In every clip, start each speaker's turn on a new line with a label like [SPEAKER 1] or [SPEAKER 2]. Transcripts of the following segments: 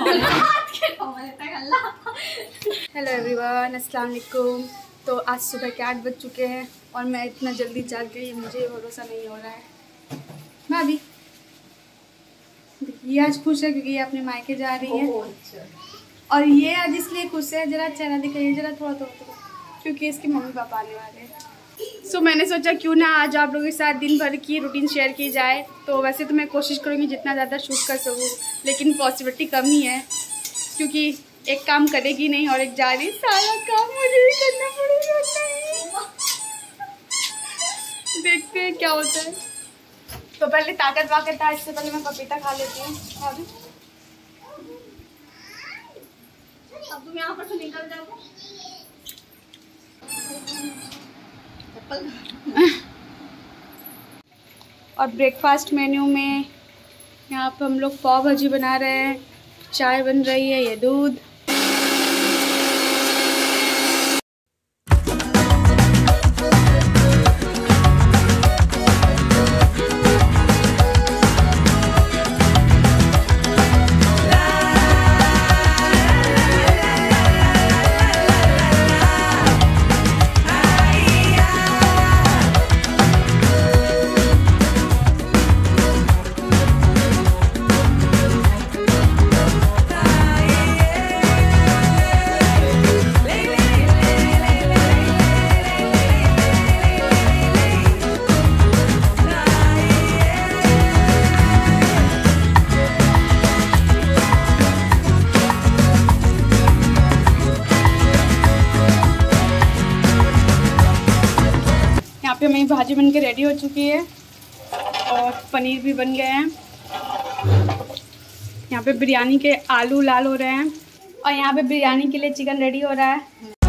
[SPEAKER 1] Hello everyone अस्सलाम वालेकुम तो आज सुबह के आठ बज चुके हैं और मैं इतना जल्दी जाग गई मुझे भरोसा नहीं हो रहा है। मैं अभी ये आज खुश है क्योंकि ये अपने मायके जा रही है। अच्छा। और ये आज इसलिए खुश है जरा चेहरा दिखाइए जरा थोड़ा थोड़ा क्योंकि इसके मम्मी पापा आने वाले हैं। सो so, मैंने सोचा क्यों ना आज आप लोगों के साथ दिन भर की रूटीन शेयर की जाए। तो वैसे तो मैं कोशिश करूँगी जितना ज़्यादा शूट कर सकूँ लेकिन पॉसिबिलिटी कम ही है। क्योंकि एक काम करेगी नहीं और एक जा रही सारा काम मुझे ही करना पड़ेगा देखते हैं क्या होता है। तो पहले ताकत वाकत था इससे पहले मैं पपीता खा लेती हूँ। अब तुम यहाँ पर से निकल जाओ। और ब्रेकफास्ट मेन्यू में यहाँ पर हम लोग पाव भाजी बना रहे हैं, चाय बन रही है, ये दूध। पे हमारी भाजी बन के रेडी हो चुकी है और पनीर भी बन गए हैं। यहाँ पे बिरयानी के आलू लाल हो रहे हैं और यहाँ पे बिरयानी के लिए चिकन रेडी हो रहा है।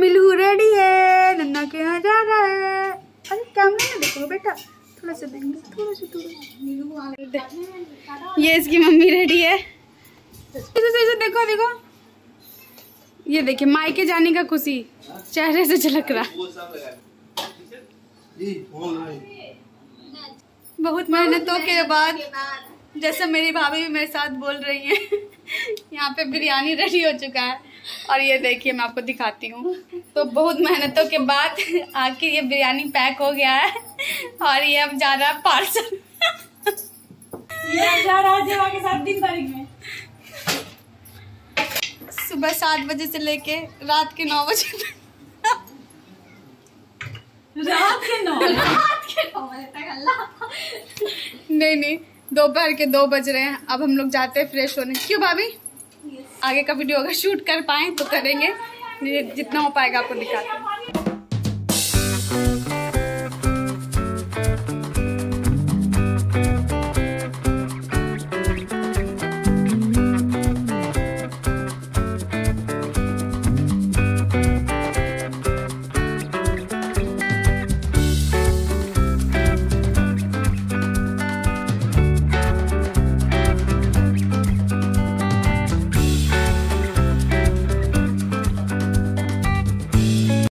[SPEAKER 1] मिलू रेडी है, नन्ना के यहाँ जा रहा है। अरे कैमरा में देखो बेटा, थोड़ा सा देंगे, थोड़ा सा, थोड़ा ये इसकी मम्मी रेडी है। इसे, देखो देखो। ये देखिए, मायके जाने का खुशी, चेहरे से झलक रहा। बहुत मेहनतों के बाद, जैसे मेरी भाभी भी मेरे साथ बोल रही हैं, यहाँ पे बिरयानी रेडी हो चुका है। और ये देखिए मैं आपको दिखाती हूँ। तो बहुत मेहनतों के बाद आखिर ये बिरयानी पैक हो गया है और ये अब जा रहा है पार्सल।
[SPEAKER 2] ये जा रहा है जेवा के साथ दिन तारीख में।
[SPEAKER 1] सुबह सात बजे से लेके रात के नौ बजे तक।
[SPEAKER 2] रात के नौ?
[SPEAKER 1] रात के नौ बजे तक अल्लाह। नहीं नहीं दोपहर के दो बज रहे हैं। अब हम लोग जाते हैं फ्रेश होने। क्यों भाभी? आगे का वीडियो अगर शूट कर पाए तो करेंगे। जितना हो पाएगा आपको दिखाते हैं।